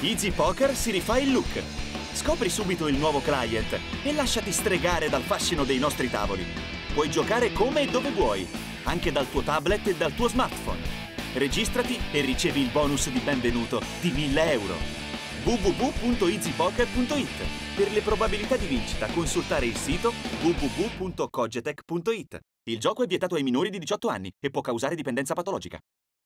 Easy Poker si rifà il look. Scopri subito il nuovo client e lasciati stregare dal fascino dei nostri tavoli. Puoi giocare come e dove vuoi, anche dal tuo tablet e dal tuo smartphone. Registrati e ricevi il bonus di benvenuto di 1000 euro. www.easypoker.it Per le probabilità di vincita consultare il sito www.cogetech.it Il gioco è vietato ai minori di 18 anni e può causare dipendenza patologica.